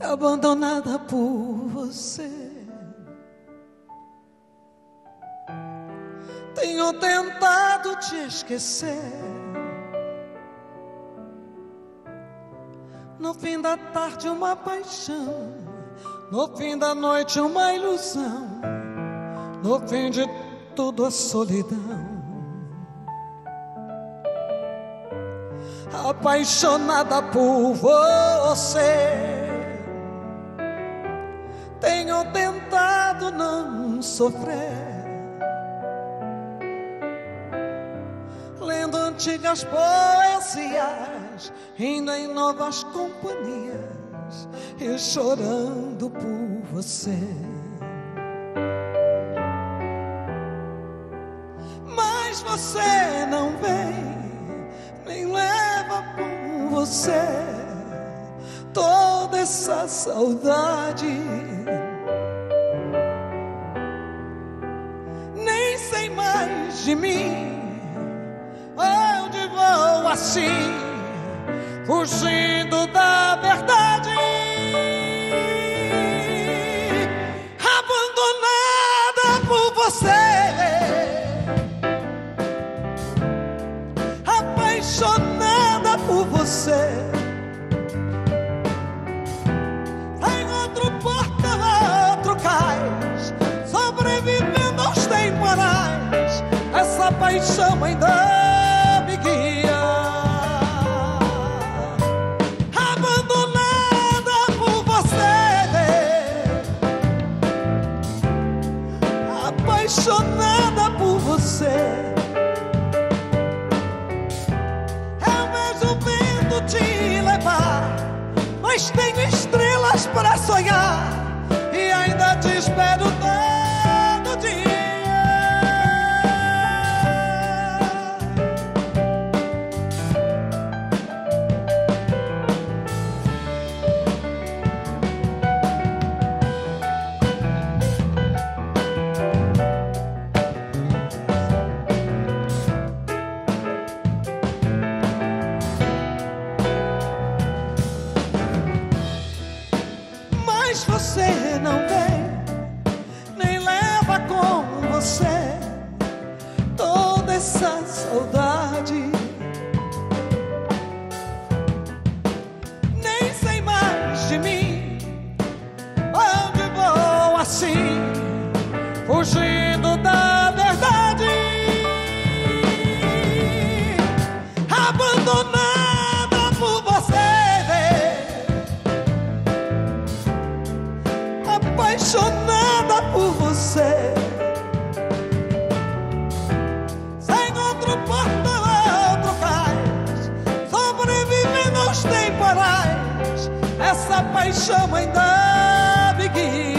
abandonada por você. Tenho tentado te esquecer. No fim da tarde, uma paixão. No fim da noite, uma ilusão. No fim de tudo, a solidão. Apaixonada por você. Sofrer. Lendo antigas poesias, indo em novas companhias e chorando por você. Mas você não vem, nem leva com você toda essa saudade. De mim, onde vou assim, fugindo da verdade. Abandonada por você. apaixonada por você. Paixão ainda me guia. Abandonada por você, apaixonada por você. Eu vejo o vento te levar, mas tenho estrelas para sonhar Mas você não vem, apaixonada por você. Sem outro porto, outro cais, sobrevivendo aos temporais. Essa paixão ainda me guia.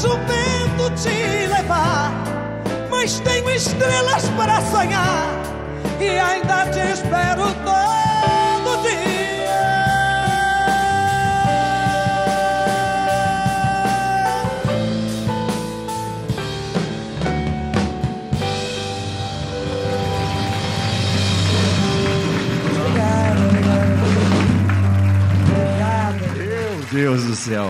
Vejo o vento te levar, mas tenho estrelas para sonhar e ainda te espero todo dia. Meu Deus do céu.